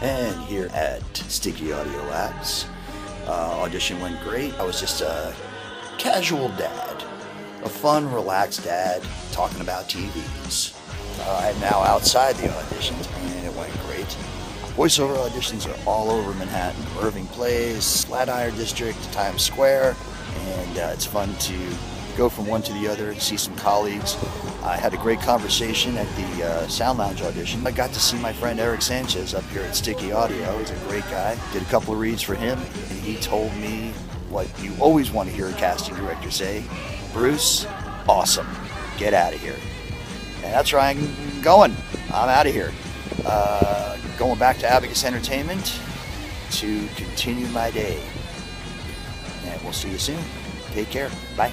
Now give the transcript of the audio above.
And here at Sticky Audio Labs, uh, audition went great. I was just a casual dad, a fun, relaxed dad talking about TVs. Uh, I'm now outside the auditions, and it went great. Voiceover auditions are all over Manhattan, Irving Place, Flatiron District, Times Square, and uh, it's fun to go from one to the other and see some colleagues. I had a great conversation at the uh, Sound Lounge audition. I got to see my friend Eric Sanchez up here at Sticky Audio. He's a great guy. Did a couple of reads for him, and he told me what you always want to hear a casting director say Bruce, awesome. Get out of here. And that's where I'm going. I'm out of here. Uh, going back to Abacus Entertainment to continue my day. And we'll see you soon. Take care. Bye.